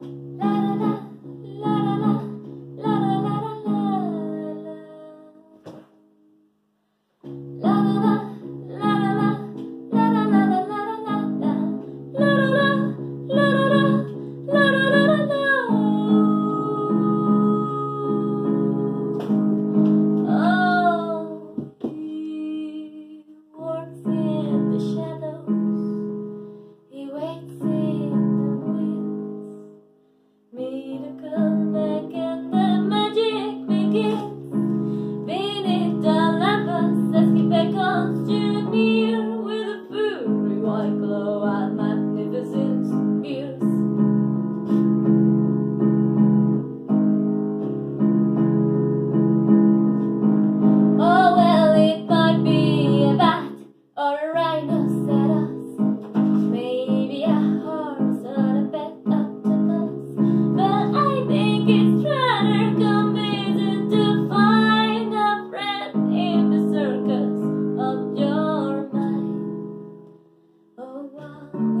Heavy and